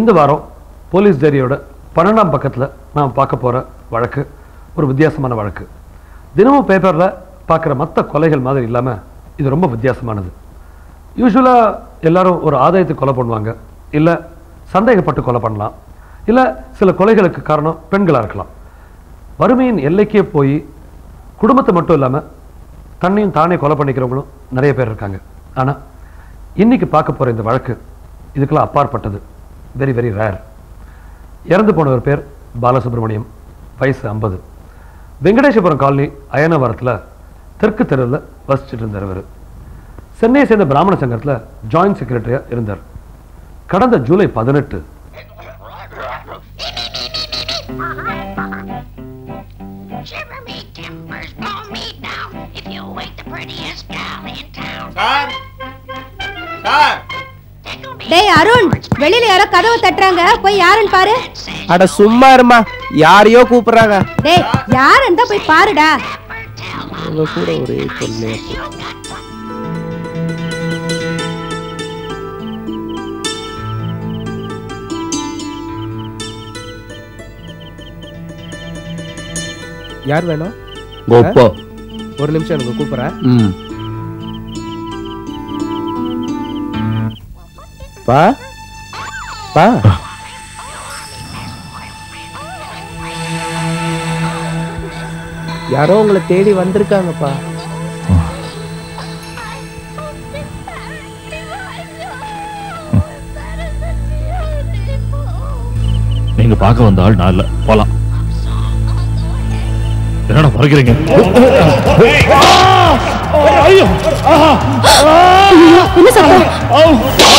இந்த வாரம் போலீஸ் டைரியோட பன்னெண்டாம் பக்கத்தில் நாம் பார்க்க போகிற வழக்கு ஒரு வித்தியாசமான வழக்கு. தினமும் பேப்பரில் பார்க்குற மற்ற கொலைகள் மாதிரி இல்லாமல் இது ரொம்ப வித்தியாசமானது. யூஸ்வலாக எல்லாரும் ஒரு ஆதாயத்தை கொலை பண்ணுவாங்க. இல்லை சந்தேகப்பட்டு கொலை பண்ணலாம். இல்லை சில கொலைகளுக்கு காரணம் பெண்களாக இருக்கலாம். வறுமையின் எல்லைக்கே போய் குடும்பத்தை மட்டும் இல்லாமல் தன்னையும் தானே கொலை பண்ணிக்கிறவங்களும் நிறைய பேர் இருக்காங்க. ஆனால் இன்னைக்கு பார்க்க போகிற இந்த வழக்கு இதுக்கெல்லாம் அப்பாற்பட்டது. வெரி வெரி ரேர் இறந்து போனவர் பேர் பாலசுப்ரமணியம். வயசு ஐம்பது. வெங்கடேசபுரம் காலனி அயனவரத்தில் தெற்கு தெருவில் வசிச்சுட்டு இருந்தார் இவர் சென்னையை சேர்ந்த பிராமண சங்கத்தில் ஜாயின்ட் செக்ரட்டரியாக இருந்தார். கடந்த ஜூலை பதினெட்டு. சார் சார் டேய் அருண் வெளியில யாரோ கதவு தட்டுறாங்க. போய் யாருன்னு பாரு. அட சும்மா இருமா. யாரையோ கூப்பிடுறாங்க. டேய் யார் இருந்தா போய் பாருடா. உங்க கூட ஒரே போச்சு. யார் வேணும்? கோப்பா ஒரு நிமிஷம் எனக்கு கூப்பிடுறேன். ம். பா பா யாரோ உங்களை தேடி வந்திருக்காங்கப்பா நீங்க பார்க்க வந்த ஆள் நான் இல்ல போலாம் என்னடா மறைக்கிறீங்க என்ன சத்தம்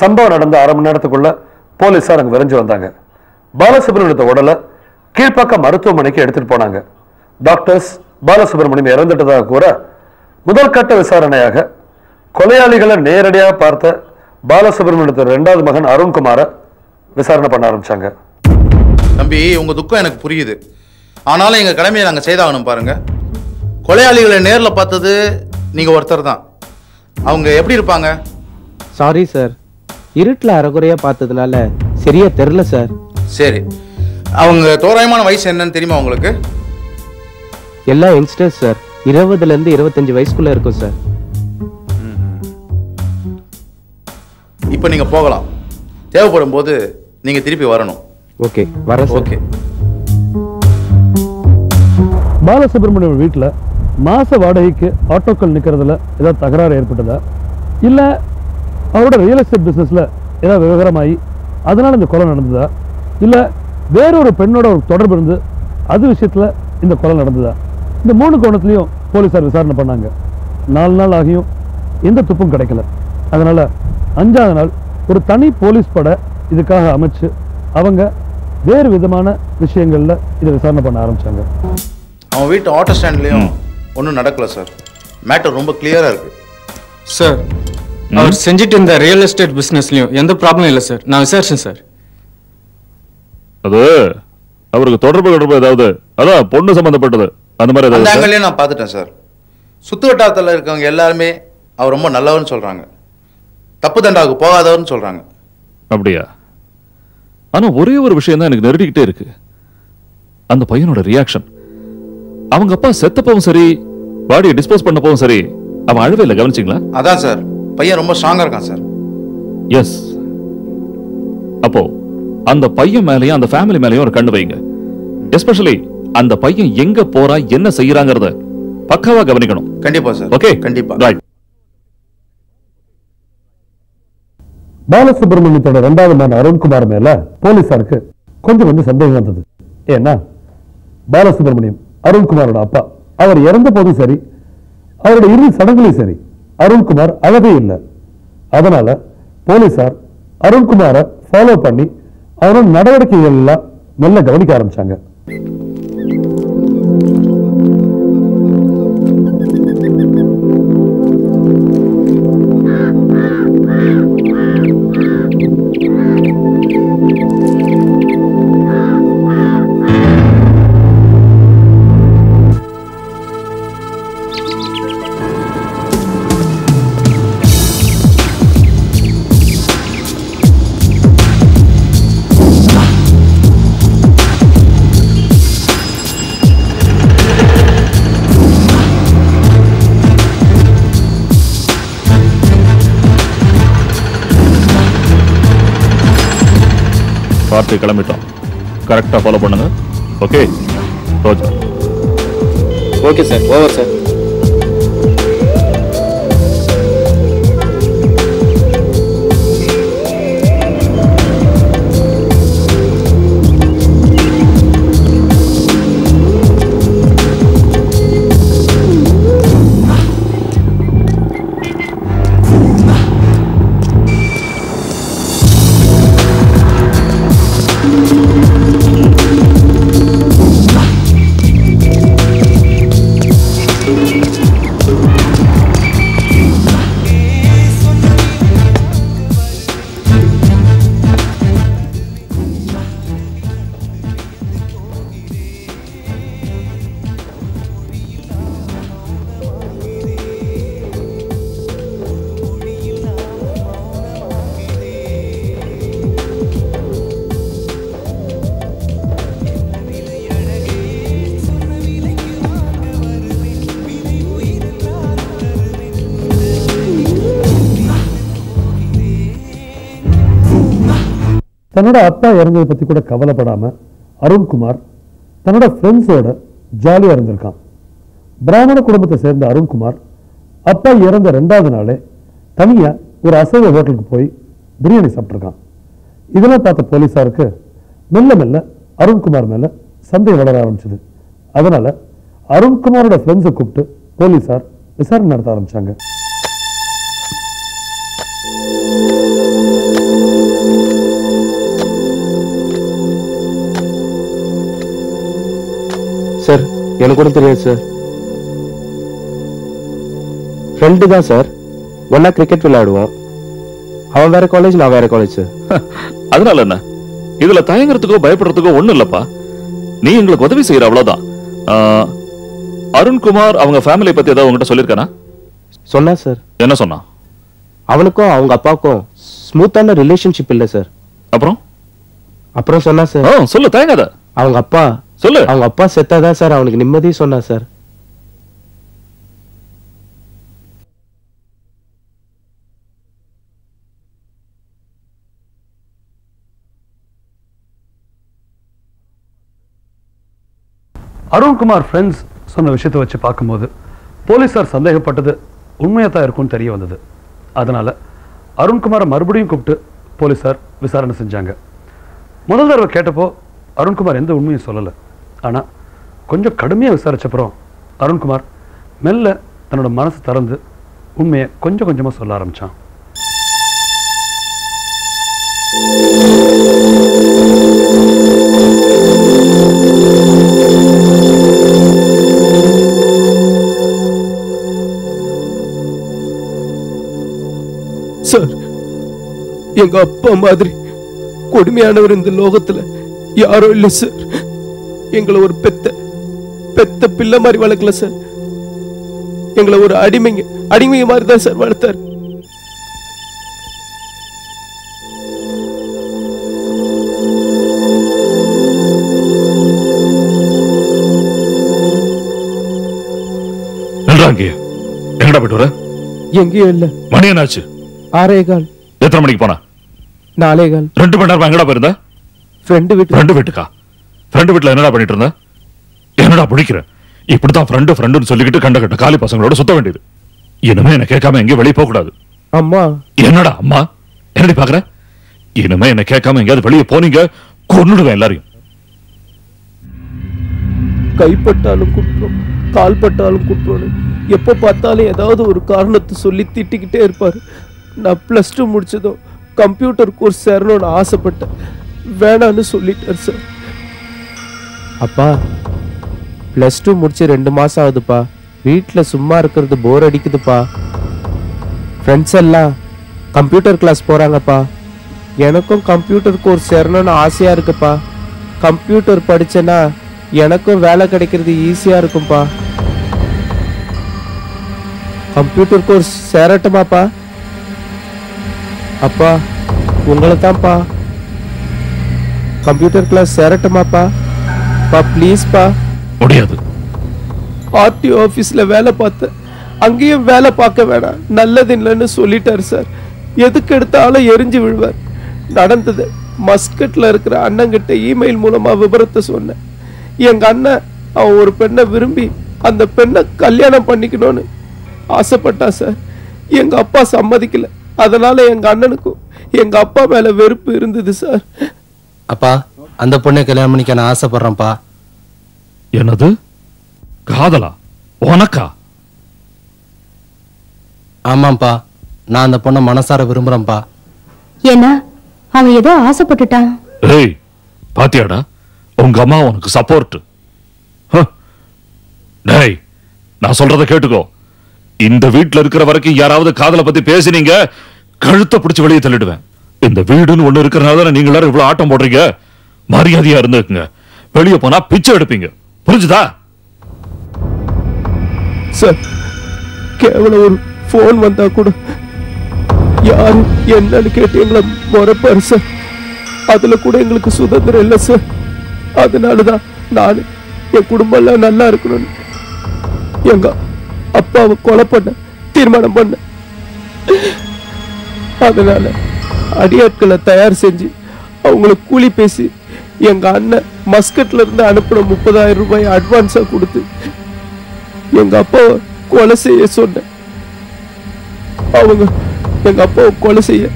சம்பவம் நடந்த அரை மணி நேரத்துக்குள்ள போலீஸார் அங்கே விரைஞ்சு வந்தாங்க. பாலசுப்ரமணியத்தை உடலை கீழ்ப்பாக்கம் மருத்துவமனைக்கு எடுத்துட்டு போனாங்க. டாக்டர்ஸ் பாலசுப்ரமணியம் இறந்துட்டதாக கூற முதல் கட்ட விசாரணையாக கொலையாளிகளை நேரடியாக பார்த்த பாலசுப்ரமணியத்தோட ரெண்டாவது மகன் அருண்குமாரை விசாரணை பண்ண ஆரம்பிச்சாங்க. தம்பி உங்க துக்கம் எனக்கு புரியுது. ஆனாலும் எங்க கடமையை நாங்க செய்தாகணும் பாருங்க. கொலையாளிகளை நேர்ல பார்த்தது நீங்க ஒருத்தர் தான். அவங்க எப்படி இருப்பாங்க? சாரி சார் இருட்டில் அறகுறையா பார்த்ததுனால சரியா தெரில சார் சரி. அவங்க தோராயமான வயசு என்னன்னு தெரியுமா உங்களுக்கு? எல்லாம் யங்ஸ்டர்ஸ் சார் இருபதுல இருந்து இருபத்தஞ்சு வயசுக்குள்ள இருக்கும் சார் இப்போ நீங்க போகலாம். தேவைப்படும் போது நீங்க திருப்பி வரணும். ஓகே சார் ஓகே பாலசுப்ரமணியம் வீட்டில் மாச வாடகைக்கு ஆட்டோக்கள் நிற்கிறதுல ஏதாவது தகராறு ஏற்பட்டதா? இல்லை அவரோட ரியல் எஸ்டேட் பிஸ்னஸில் ஏதாவது விவகாரமாகி அதனால இந்த கொலை நடந்ததா? இல்லை வேறொரு பெண்ணோட ஒரு தொடர்பு இருந்து அது விஷயத்தில் இந்த கொலை நடந்ததா? இந்த மூணு கோணத்துலையும் போலீஸார் விசாரணை பண்ணாங்க. நாலு நாள் ஆகியும் எந்த துப்பும் கிடைக்கல. அதனால அஞ்சாவது நாள் ஒரு தனி போலீஸ் படை இதுக்காக அமைச்சு அவங்க வேறு விதமான விஷயங்கள்ல இதை விசாரணை பண்ண ஆரம்பிச்சாங்க. அவன் வீட்டு ஆட்டோ ஸ்டாண்ட்லயும் ஒன்றும் நடக்கல சார் மேட்டர் ரொம்ப கிளியரா இருக்கு. சார் அவர் செஞ்சுட்டு இருந்த ரியல் எஸ்டேட் பிசினஸ்லயும் எந்த ப்ராப்ளம் இல்லை சார் நான் விசாரிச்சேன் சார் அது அவருக்கு தொடர்பு தொடர்பு ஏதாவது அதான் பொண்ணு சம்பந்தப்பட்டது. அந்த மாதிரி அந்த நான் பார்த்துட்டேன் சார் சுத்து வட்டாரத்தில் இருக்கவங்க எல்லாருமே அவர் ரொம்ப நல்லவர்னு சொல்றாங்க. தப்பு தண்டாவுக்கு போகாதவர்னு சொல்றாங்க. அப்படியா? ஆனா ஒரே ஒரு விஷயம் தான் எனக்கு நெருடிக்கிட்டே இருக்கு. அந்த பையனோட ரியாக்ஷன் அவங்க அப்பா செத்தப்பவும் சரி பாடியை டிஸ்போஸ் பண்ணப்பவும் சரி அவன் அழவே இல்லை கவனிச்சிங்களா? அதான் சார் பையன் ரொம்ப ஸ்ட்ராங்கா இருக்கான் சார் எஸ் அப்போ அந்த பையன் மேலயும் அந்த ஃபேமிலி மேலயும் ஒரு கண்ணு வைங்க. எஸ்பெஷலி அந்த பையன் எங்க போறான் என்ன செய்யறாங்கறத பக்காவா கவனிக்கணும். கண்டிப்பா சார் ஓகே கண்டிப்பா. ரைட் பாலசுப்ரமணியத்தோட ரெண்டாவது மகன் அருண்குமார் மேல போலீசாருக்கு கொஞ்சம் கொஞ்சம் சந்தேகம் வந்தது. ஏன்னா பாலசுப்ரமணியம் அருண்குமாரோட அப்பா. அவர் இறந்த போதும் சரி அவருடைய இறுதி சடங்குலையும் சரி அருண்குமார் அழவே இல்லை. அதனால போலீசார் அருண்குமாரை ஃபாலோ பண்ணி அவனோட நடவடிக்கைகள் எல்லாம் மெல்ல கவனிக்க ஆரம்பிச்சாங்க. பார்த்து கிளம்பிட்டோம் கரெக்டாக ஃபாலோ பண்ணுங்க okay Roja okay sir over sir தன்னோட அப்பா இறந்ததை பத்தி கூட கவலைப்படாம அருண்குமார் தன்னோட ஃப்ரெண்ட்ஸோட ஜாலியா இருந்திருக்கான். பிராமண குடும்பத்தை சேர்ந்த அருண்குமார் அப்பா இறந்த ரெண்டாவது நாளே தனியா ஒரு அசைவ ஹோட்டலுக்கு போய் பிரியாணி சாப்பிட்ருக்கான் இதெல்லாம் பார்த்த போலீஸாருக்கு மெல்ல மெல்ல அருண்குமார் மேல சந்தேகம் வளர ஆரம்பிச்சது. அதனால அருண்குமாரோட ஃப்ரெண்ட்ஸை கூப்பிட்டு போலீஸார் விசாரணை நடத்த ஆரம்பிச்சாங்க. எனக்கு கூட தெரியாது சார் ஃப்ரெண்டு தான் சார் ஒன்னா கிரிக்கெட் விளையாடுவோம். அவன் வேற காலேஜ் நான் வேற காலேஜ் சார் அதனால என்ன? இதுல தயங்குறதுக்கோ பயப்படுறதுக்கோ ஒண்ணும் இல்லப்பா. நீ எங்களுக்கு உதவி செய்யற அவ்வளவுதான். அருண்குமார் அவங்க ஃபேமிலி பத்தி ஏதாவது உங்ககிட்ட சொல்லியிருக்கானா? சொன்னா சார் என்ன சொன்னான் அவனுக்கும் அவங்க அப்பாவுக்கும் ஸ்மூத்தான ரிலேஷன்ஷிப் இல்லை சார் அப்புறம்? அப்புறம் சொன்னா சார் சொல்லு தயங்காத. அவங்க அப்பா சொல்லு. அவங்க அப்பா செத்தாதான் சார் அவனுக்கு நிம்மதி சொன்னா சார். அருண்குமார் ஃப்ரெண்ட்ஸ் சொன்ன விஷயத்தை வச்சு பார்க்கும்போது போலீஸார் சந்தேகப்பட்டது உண்மையாக தான் இருக்கும்னு தெரிய வந்தது. அதனால அருண்குமாரை மறுபடியும் கூப்பிட்டு போலீஸார் விசாரணை செஞ்சாங்க. முதல் தடவை கேட்டப்போ அருண்குமார் எந்த உண்மையும் சொல்லலை. ஆனால் கொஞ்சம் கடுமையாக விசாரிச்சப்புறம் அருண்குமார் மெல்ல தன்னோட மனசு திறந்து உண்மையை கொஞ்சம் கொஞ்சமாக சொல்ல ஆரம்பிச்சான். சார் எங்க அப்பா மாதிரி கொடுமையானவர் இந்த லோகத்துல யாரும் இல்லை சார். எங்களை ஒரு பெத்த பெத்த பிள்ளை மாதிரி வளர்க்கல சார் எங்களை ஒரு அடிமைங்க அடிமைங்க மாதிரி தான் சார் வளர்த்தாரு. எங்கடா போயிட்டு வர எங்கேயும் இல்ல. மணி என்னாச்சு? ஆறே கால். எத்தனை மணிக்கு போனா? நாலே கால். ரெண்டு மணி நேரம் எங்கடா போயிருந்த? ஃப்ரெண்டு வீட்டு ஃப்ரெண்டு வீட்டுக்கா? ஃப்ரெண்டு வீட்டுல என்னடா பண்ணிட்டு இருந்த? என்னடா பிடிக்கிற? இப்படித்தான் ஃப்ரெண்டு ஃப்ரெண்டுன்னு சொல்லிக்கிட்டு கண்ட கட்ட காலி பசங்களோட சுத்த வேண்டியது. இனிமே என்ன கேட்காம எங்கேயும் வெளியே போக கூடாது அம்மா. என்னடா அம்மா? என்னடி பாக்குற? இனிமே என்ன கேட்காம எங்கேயாவது வெளியே போனீங்க கொன்னுடுவேன் எல்லாரையும். கைப்பட்டாலும் குற்றம் கால் பட்டாலும் குட்டுறோன்னு எப்போ பார்த்தாலும் ஏதாவது ஒரு காரணத்தை சொல்லி திட்டிக்கிட்டே இருப்பார். நான் ப்ளஸ் டூ முடிச்சதும் கம்ப்யூட்டர் கோர்ஸ் சேரணும்னு ஆசைப்பட்டேன். வேணான்னு சொல்லிட்டார் சார் அப்பா ப்ளஸ் டூ முடிச்சு ரெண்டு மாதம் ஆகுதுப்பா. வீட்டில் சும்மா இருக்கிறது போர் அடிக்குதுப்பா. ஃப்ரெண்ட்ஸ் எல்லாம் கம்ப்யூட்டர் கிளாஸ் போகிறாங்கப்பா எனக்கும் கம்ப்யூட்டர் கோர்ஸ் சேரணும்னு ஆசையாக இருக்குப்பா. கம்ப்யூட்டர் படிச்சேன்னா எனக்கும் வேலை கிடைக்கிறது ஈஸியாக இருக்கும்ப்பா கம்ப்யூட்டர் கோர்ஸ் சேரட்டுமாப்பா. அப்பா உங்களை தான்ப்பா. கம்ப்யூட்டர் கிளாஸ் சேரட்டுமாப்பா. பா ப்ளீஸ்ப்பா முடியாது. ஆர்டிஓ ஆஃபீஸில் வேலை பார்த்தேன். அங்கேயும் வேலை பார்க்க வேணாம். நல்லது இல்லைன்னு சொல்லிட்டார் சார். எதுக்கு எடுத்தாலும் எரிஞ்சு விழுவார். நடந்தது. மஸ்கட்ல இருக்கிற அண்ணங்கிட்ட இமெயில் மூலமா விவரத்தை சொன்னேன். எங்க அண்ணன் அவன் ஒரு பெண்ணை விரும்பி அந்த பெண்ணை கல்யாணம் பண்ணிக்கணும்னு ஆசைப்பட்டா சார். எங்க அப்பா சம்மதிக்கல. அதனால எங்க அண்ணனுக்கும் எங்க அப்பா மேல வெறுப்பு இருந்தது சார். அப்பா அந்த பொண்ணை கல்யாணம் பண்ணிக்க நான் ஆசைப்படுறேன்ப்பா. என்னது? காதலா? உனக்கா? ஆமாம்ப்பா. நான் அந்த பொண்ணை மனசார விரும்புறேன்ப்பா. ஏன்னா அவன் ஏதோ ஆசைப்பட்டுட்டான். ஏய் பாத்தியாடா? உங்க அம்மா உனக்கு சப்போர்ட் டேய் நான் சொல்றத கேட்டுக்கோ. இந்த வீட்ல இருக்கிற வரைக்கும் யாராவது காதலை பத்தி பேசினீங்க கழுத்தை பிடிச்சு வெளியே தள்ளிடுவேன். இந்த வீடுன்னு ஒண்ணு இருக்கிறனால தானே நீங்க எல்லாரும் இவ்வளவு ஆட்டம் போடுறீங்க? மரியாதையா இருந்துக்குங்க வெளியே போனா பிச்சை எடுப்பீங்க. புரிஞ்சுதா? சார் கேவலம் ஒரு ஃபோன் வந்தா கூட யாரு என்னன்னு கேட்டு எங்களை முறைப்பாரு சார். அதுல கூட எங்களுக்கு சுதந்திரம் இல்லை சார். அதனாலதான் நான் என் குடும்பம் எல்லாம் நல்லா இருக்கணும்னு எங்க அப்பாவை கொலை பண்ண தீர்மானம் பண்ண. அதனால அடியாட்களை தயார் செஞ்சு அவங்களுக்கு கூலி பேசி எங்க அண்ணன் மஸ்கட்ல இருந்து அனுப்பின முப்பதாயிரம் ரூபாய் அட்வான்ஸாக கொடுத்து எங்க அப்பாவை கொலை செய்ய சொன்னேன். அவங்க எங்க அப்பாவை கொலை செய்ய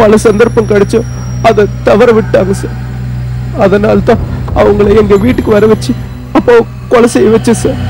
பல சந்தர்ப்பம் கிடைச்சோம் அதை தவற விட்டாங்க சார். அதனால தான் அவங்கள எங்க வீட்டுக்கு வர வச்சு அப்பாவை கொலை செய்ய வச்சேன் சார்.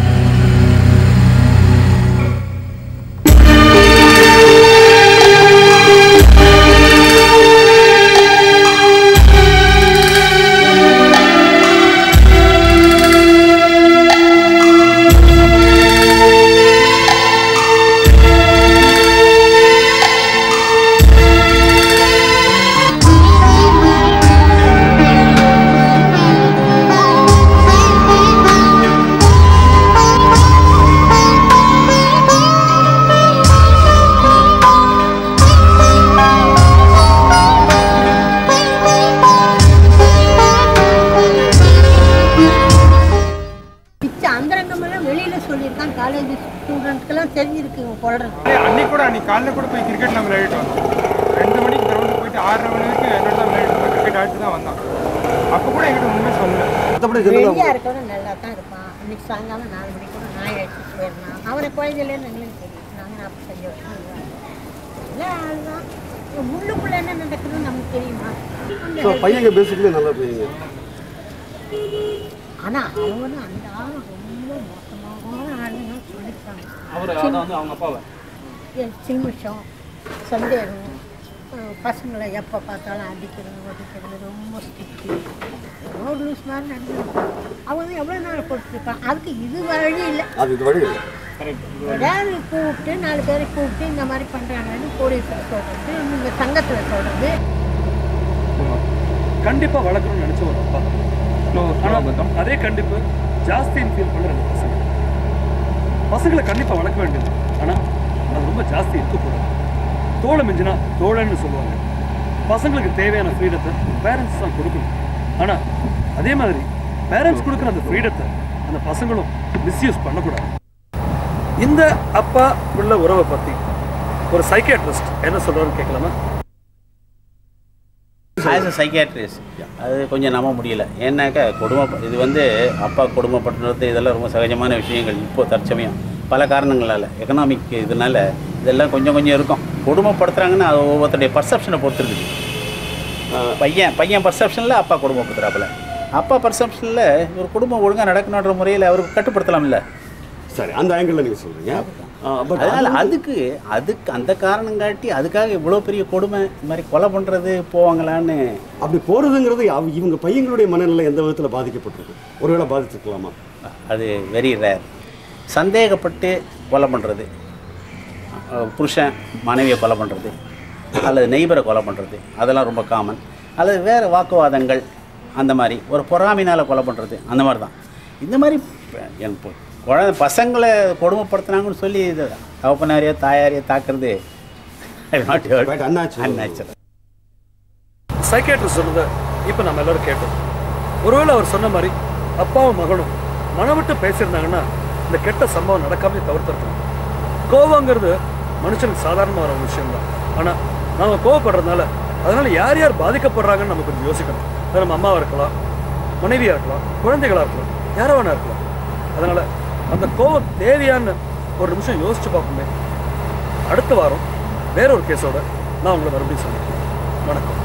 காலேஜ் ஸ்டூடெண்ட்ஸ்க்கெல்லாம் தெரிஞ்சிருக்கு இவன் கொள்றது அன்னைக்கு கூட அன்னைக்கு காலைல கூட போய் கிரிக்கெட் நம்ம விளையாடிட்டு வந்தோம். ரெண்டு மணிக்கு கிரவுண்டு போயிட்டு ஆறரை மணி வரைக்கும் என்னோட தான் விளையாடிட்டு கிரிக்கெட் ஆடிட்டு தான் வந்தான். அப்போ கூட எங்கிட்ட உண்மை சொல்லல. வெளியா இருக்கவனும் நல்லா தான் இருப்பான். இன்னைக்கு சாயங்காலம் நாலு மணிக்கு கூட நாய் அடிச்சுட்டு போயிருந்தான். அவனை குழந்தையிலேருந்து எங்களுக்கு தெரியும். நாங்கள் நாற்பத்தஞ்சு வருஷம் இல்லை அதுதான் என்ன நடக்குதுன்னு நமக்கு தெரியுமா? பையங்க பேசிக்கலே நல்லா பையங்க ஆனா அவனும் அந்த ஆள் அவர் அதான் வந்து அவங்க அப்பாவை. சிமிஷம் சந்தேகம். பசங்களை எப்போ பார்த்தாலும் அடிக்கிறது ஒடிக்கிறது ரொம்ப ஸ்ட்ரிக்ட்டு ஒரு லூஸ் மாதிரி நடந்துருக்கான் அவங்க எவ்வளோ நாள் கொடுத்துருக்கான் அதுக்கு இது வழி இல்லை. அது இது வழி இல்லை. ஏதாவது கூப்பிட்டு நாலு பேரை கூப்பிட்டு இந்த மாதிரி பண்ணுறாங்கன்னு போலீஸில் சொல்கிறது நீங்கள் சங்கத்தில் சொல்கிறது கண்டிப்பா வளர்க்கணும்னு நினைச்ச ஒரு அப்பா. அதே கண்டிப்பு ஜாஸ்தின்னு ஃபீல் பசங்க. பசங்களை கண்டிப்பாக வளர்க்க வேண்டியது. ஆனால் அது ரொம்ப ஜாஸ்தி இருக்கக்கூடாது தோழம் மிஞ்சினா தோழன்னு சொல்லுவாங்க. பசங்களுக்கு தேவையான ஃப்ரீடத்தை பேரண்ட்ஸ் தான் கொடுக்கணும். ஆனால் அதே மாதிரி பேரண்ட்ஸ் கொடுக்குற அந்த ஃப்ரீடத்தை அந்த பசங்களும் மிஸ்யூஸ் பண்ணக்கூடாது. இந்த அப்பா உள்ள உறவை பற்றி ஒரு சைக்கியாட்ரிஸ்ட் என்ன சொல்றாருன்னு கேட்கலாமா? ஆஸ் அ சைக்கியாட்ரிஸ்ட் அது கொஞ்சம் நம்ப முடியல. ஏன்னாக்கா கொடுமை இது வந்து அப்பா கொடுமைப்படுத்துறது இதெல்லாம் ரொம்ப சகஜமான விஷயங்கள் இப்போ தற்சமயம். பல காரணங்களால் எக்கனாமிக் இதனால இதெல்லாம் கொஞ்சம் கொஞ்சம் இருக்கும். கொடுமைப்படுத்துறாங்கன்னா அது ஒவ்வொருத்தருடைய பர்செப்ஷனை பொறுத்து இருக்குது ஆஹ் பையன் பையன் பர்செப்ஷனில் அப்பா கொடுமைப்படுத்துறாப்புல. அப்பா பர்செப்ஷனில் ஒரு குடும்பம் ஒழுங்காக நடக்கணுன்ற முறையில் அவருக்கு கட்டுப்படுத்தலாம்ல. சரி அந்த ஆங்கிள் நீங்க சொல்றீங்க. பட் அதனால அதுக்கு அதுக்கு அந்த காரணம் காட்டி அதுக்காக இவ்வளோ பெரிய கொடுமை இந்த மாதிரி கொலை பண்ணுறது போவாங்களான்னு. அப்படி போறதுங்கிறது அவ- இவங்க பையங்களுடைய மனநிலை எந்த விதத்துல பாதிக்கப்பட்டிருக்கு? ஒருவேளை பாதிச்சிருக்கலாமா? அது வெரி ரேர் சந்தேகப்பட்டு கொலை பண்ணுறது புருஷன் மனைவியை கொலை பண்ணுறது அல்லது நெய்பரை கொலை பண்ணுறது அதெல்லாம் ரொம்ப காமன் அல்லது வேறு வாக்குவாதங்கள் அந்த மாதிரி. ஒரு பொறாமைனால் கொலை பண்ணுறது அந்த மாதிரி தான் இந்த மாதிரி என் பொ- குழந்தை பசங்களை கொடுமைப்படுத்துனாங்கன்னு சொல்லி இது தகப்பனாரையோ தாயாரையோ தாக்குறது. சைக்கேட்ரிஸ்ட் சொன்னதை இப்போ நம்ம எல்லாரும் கேட்டோம். ஒருவேளை அவர் சொன்ன மாதிரி அப்பாவும் மகனும் மனம் விட்டு பேசியிருந்தாங்கன்னா இந்த கெட்ட சம்பவம் நடக்காமலே தவிர்த்திருக்கலாம். கோவங்கிறது மனுஷனுக்கு சாதாரணமாக வர ஒரு விஷயம் தான் ஆனால் நாம கோவப்படுறதுனால அதனால யார் யார் பாதிக்கப்படுறாங்கன்னு நம்ம கொஞ்சம் யோசிக்கணும். அது நம்ம அம்மாவாக இருக்கலாம் மனைவியாக இருக்கலாம் குழந்தைகளாக இருக்கலாம் யாரோ வேணா இருக்கலாம். அதனால அந்த கோவம் தேவையான்னு ஒரு நிமிஷம் யோசிச்சு பார்ப்போமே. அடுத்த வாரம் வேற ஒரு கேஸோட நான் உங்களை மறுபடியும் சந்திக்கிறேன். வணக்கம்.